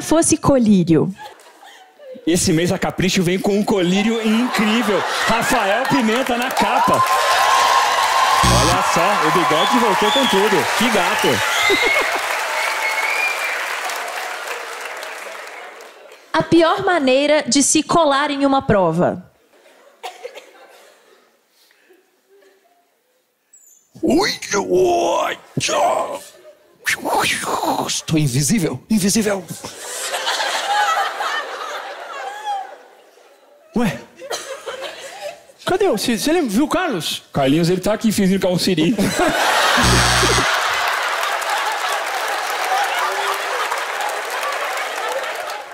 Fosse colírio? Esse mês a Capricho vem com um colírio incrível. Rafael Pimenta na capa. Olha só, o bigode voltou com tudo. Que gato. A pior maneira de se colar em uma prova? Ui, ui, tchau. Estou invisível, invisível. Ué? Cadê o Você você lembra? Viu o Carlos? Carlinhos, ele tá aqui fingindo que é um siri.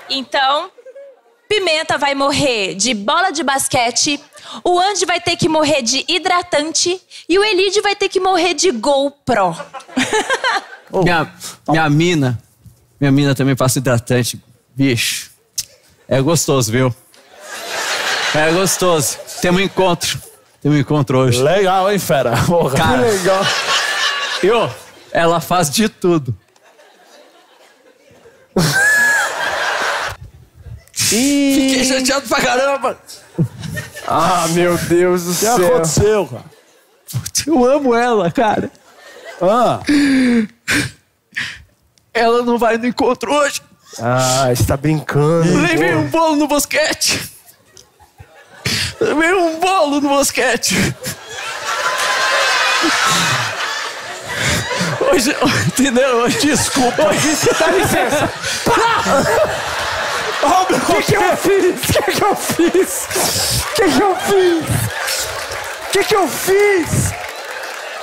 Então, Pimenta vai morrer de bola de basquete, o Andy vai ter que morrer de hidratante e o Elide vai ter que morrer de GoPro. Minha, minha mina, minha mina também passa hidratante. Bicho, é gostoso, viu? É gostoso. Temos um encontro. Temos um encontro hoje. Legal, hein, fera? Porra. Cara, que legal. E, ô, ela faz de tudo. Fiquei chateado pra caramba. Ah, meu Deus do O que céu. aconteceu, cara? Eu amo ela, cara. Ah. Ela não vai no encontro hoje. Ah, você tá brincando. Levei um bolo no basquete. Levei um bolo no basquete. Hoje, entendeu? Hoje, desculpa. Hoje, dá licença. Meu O que, que eu fiz? O que, que eu fiz? O que, que eu fiz? O que, que eu fiz?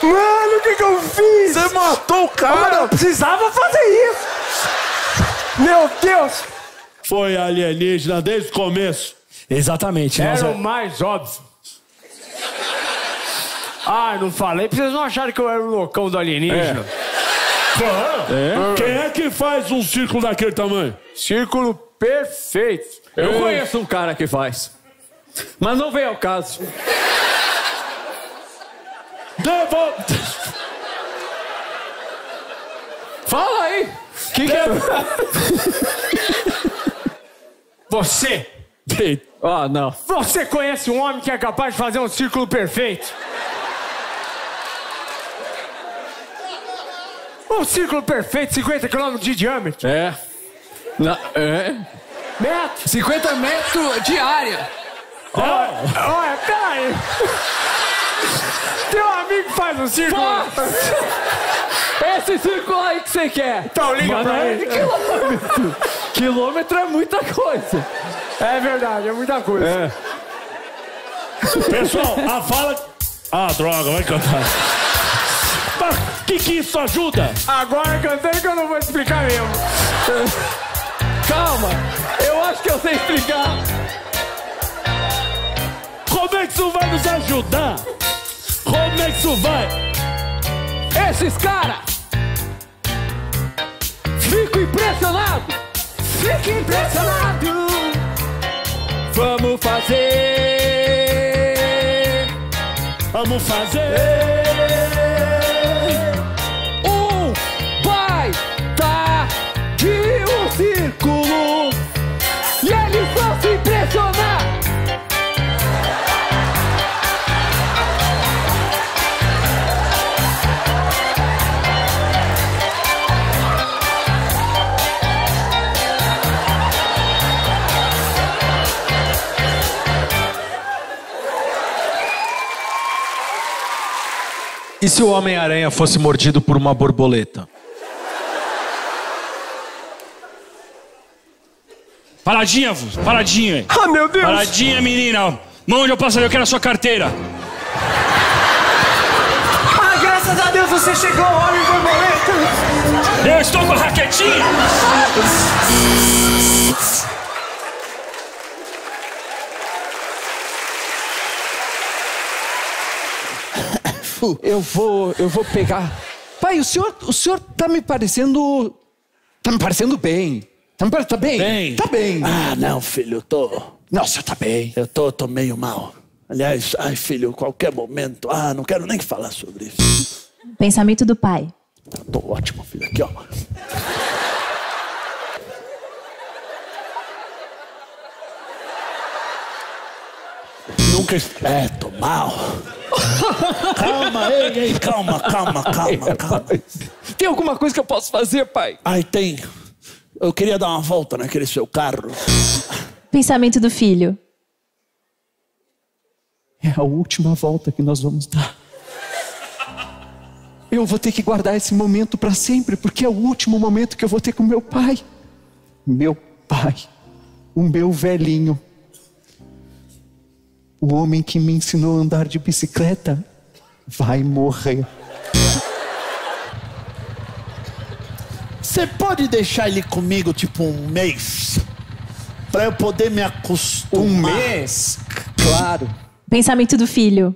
Mano, o que, que eu fiz? Você matou o Mano, cara. eu precisava fazer isso. Meu Deus. Foi alienígena desde o começo. Exatamente. nós- Era o mais óbvio. Ah, não falei pra vocês não acharem que eu era o loucão do alienígena. Quem é que faz um círculo daquele tamanho? Círculo perfeito. Eu conheço um cara que faz. Mas não vem ao caso. Devolve. Fala aí. Que que é? Você, Ah, não. você conhece um homem que é capaz de fazer um círculo perfeito? Um círculo perfeito, 50 km de diâmetro. É. Na- é. Metro. 50 metros de área. Olha, peraí. Tem um amigo que faz um círculo. Esse círculo aí que você quer. Então liga Mas pra é ele. quilômetro. quilômetro é muita coisa. É verdade, é muita coisa. Pessoal, a fala. Ah, droga, vai cantar. Mas o que, que isso ajuda? Agora cantando que eu não vou explicar mesmo. Calma. Eu acho que eu sei explicar. Como é que isso vai nos ajudar? Como é que isso vai? Esses caras. Fico impressionado. Fico impressionado. Vamos fazer. Vamos fazer. Um vai tá de um círculo e eles vão se impressionar. E se o Homem-Aranha fosse mordido por uma borboleta? Paradinha, paradinha. Ah, meu Deus. Paradinha, menina. Mão onde eu ali, eu quero a sua carteira. Ah, graças a Deus você chegou, homem borboleta. Eu estou com a raquetinha. Eu vou, eu vou pegar. Pai, o senhor, o senhor tá me parecendo, tá me parecendo bem. Tá me tá bem? Bem. Tá bem. Ah, não, filho, eu tô. Não, o senhor tá bem. Eu tô, tô meio mal. Aliás, ai, filho, qualquer momento. Ah, não quero nem falar sobre isso. Pensamento do pai. Tá, tô ótimo, filho. Aqui, ó. Que. É, tô mal. calma, ei, ei, calma, calma, calma, calma. Tem alguma coisa que eu posso fazer, pai? Ai, tem. Eu queria dar uma volta naquele seu carro. Pensamento do filho. É a última volta que nós vamos dar. Eu vou ter que guardar esse momento para sempre, porque é o último momento que eu vou ter com meu pai. Meu pai, o meu velhinho, o homem que me ensinou a andar de bicicleta, vai morrer. Você pode deixar ele comigo tipo um mês? Pra eu poder me acostumar. Um mês? Claro, Pensamento do filho.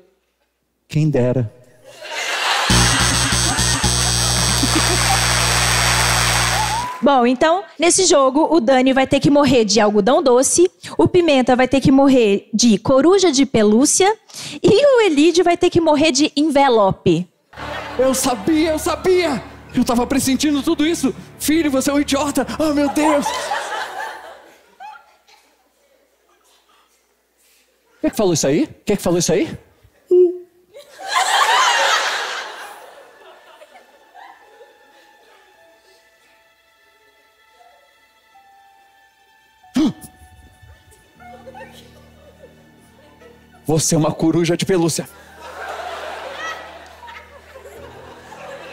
quem dera. Bom, então, nesse jogo, o Dani vai ter que morrer de algodão doce, o Pimenta vai ter que morrer de coruja de pelúcia e o Elide vai ter que morrer de envelope. Eu sabia, eu sabia! Eu tava pressentindo tudo isso! Filho, você é um idiota! Oh, meu Deus! Quem é que falou isso aí? Quem é que falou isso aí? Você é uma coruja de pelúcia.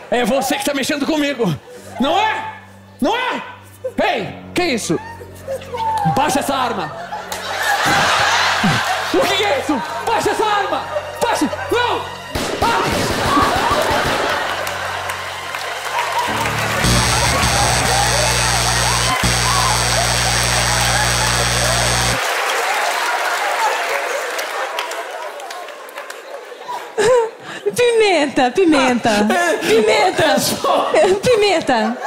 É você que tá mexendo comigo. Não é? Não é? Ei, que isso? Baixa essa arma. O que é isso? Baixa essa arma. Pimenta, pimenta. Pimenta. Pimenta.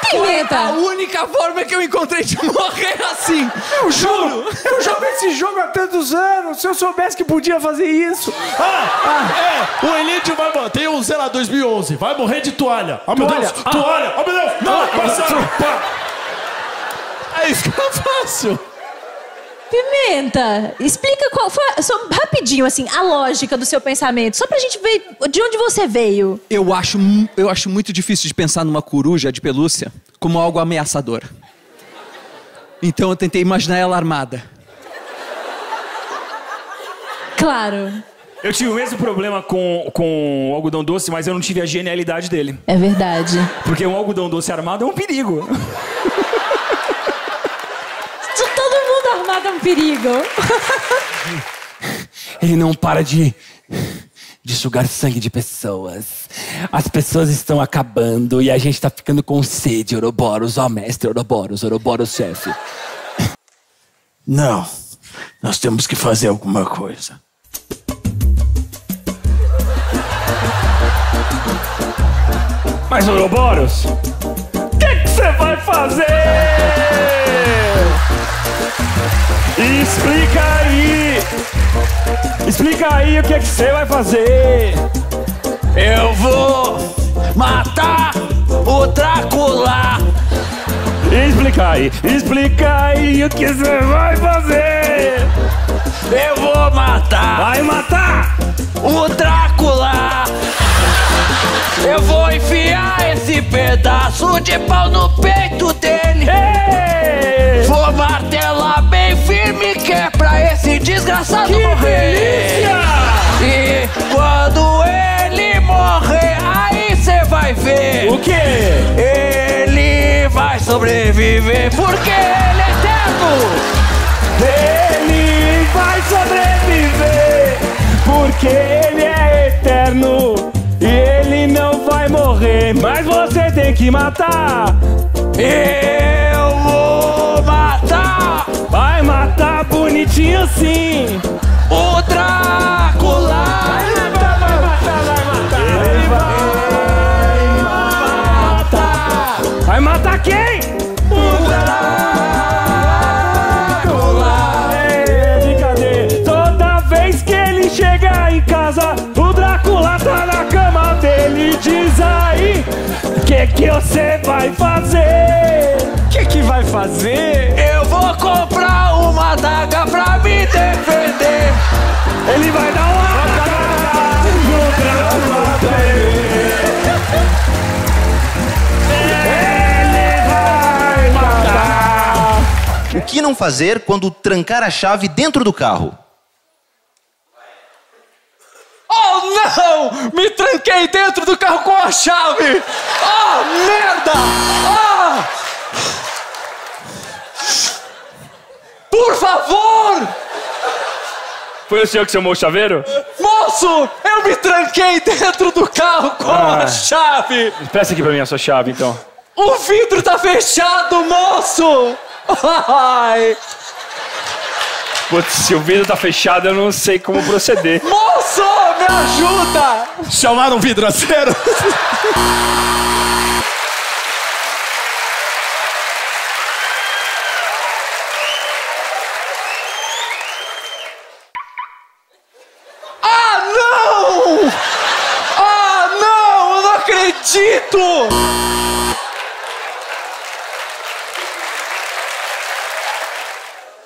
A Pimenta. única forma que eu encontrei de morrer assim. Eu juro. Eu jogo esse jogo há tantos anos. Se eu soubesse que podia fazer isso. Ah, é, o Elite vai morrer. Tem um, sei lá, 2011. Vai morrer de toalha. Oh, meu Toalha? Deus. Toalha. Oh, meu Deus. Não, passa. Pá. É isso que eu faço. Pimenta. Explica qual foi, só rapidinho assim, a lógica do seu pensamento, só pra gente ver de onde você veio. Eu acho, eu acho muito difícil de pensar numa coruja de pelúcia como algo ameaçador. Então eu tentei imaginar ela armada. Claro. Eu tive o mesmo problema com, com o algodão doce, mas eu não tive a genialidade dele. É verdade. Porque um algodão doce armado é um perigo. é um perigo. Ele não para de, de sugar sangue de pessoas. As pessoas estão acabando e a gente tá ficando com sede, Ouroboros, ó mestre, Ouroboros, Ouroboros, chefe. Não. Nós temos que fazer alguma coisa. Mas, Ouroboros, o que que você vai fazer? Explica aí. Explica aí o que que você vai fazer. Eu vou matar o Drácula. Explica aí, explica aí o que você vai fazer. Eu vou matar Vai matar! o Drácula. Eu vou enfiar esse pedaço de pau no peito desgraçado morrer. E quando ele morrer, aí cê vai ver. O quê? Ele vai sobreviver porque ele é eterno. Ele vai sobreviver porque ele é eterno e ele não vai morrer. Mas você tem que matar. Eu bonitinho sim. o Drácula. Vai matar, vai matar, vai matar. Ele vai matar. Vai matar quem? É brincadeira. Toda vez que ele chega em casa, o Drácula tá na cama dele. Diz aí, o que que você vai fazer? O que que vai fazer? Eu vou comprar Ele vai matar! O que não fazer quando trancar a chave dentro do carro? Oh não! Me tranquei dentro do carro com a chave! Ah, oh, merda! Ah! Oh! Por favor! Foi o senhor que chamou o chaveiro? Moço, eu me tranquei dentro do carro com Ah. a chave! Peça aqui pra mim a sua chave, então. O vidro tá fechado, moço! Ai! Putz, se o vidro tá fechado, eu não sei como proceder. Moço, me ajuda! Chamaram um vidraceiro? Ah, não! Ah, não! Eu não acredito!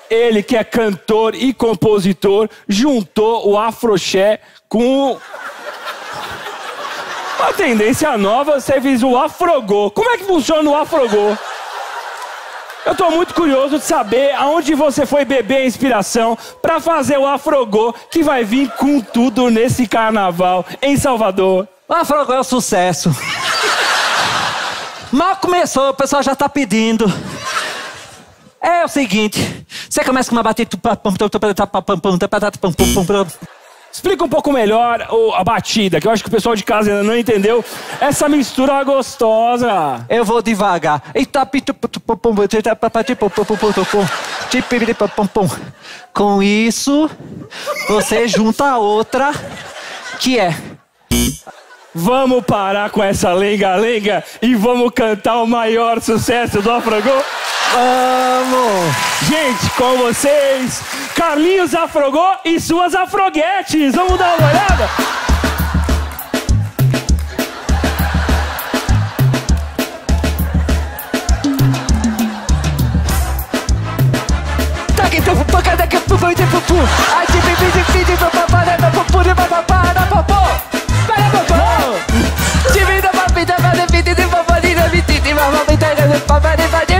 Ele, que é cantor e compositor, juntou o afroché com uma tendência nova, você fez o afrogô. Como é que funciona o afrogô? Eu tô muito curioso de saber aonde você foi beber a inspiração pra fazer o afrogô que vai vir com tudo nesse carnaval em Salvador. O Afrogó é um sucesso. Mal começou, o pessoal já tá pedindo. É o seguinte, você começa com uma batida... Explica um pouco melhor a batida, que eu acho que o pessoal de casa ainda não entendeu. Essa mistura gostosa. Eu vou devagar. Com isso, você junta a outra, que é... Vamos parar com essa lenga-lenga e vamos cantar o maior sucesso do Afrogô? Vamos! Gente, com vocês, Carlinhos Afrogô e suas afroguetes. Vamos dar uma olhada? Divida pra vida, pra vida, pra vida, pra vida, pra vida, pra vida, pra vida,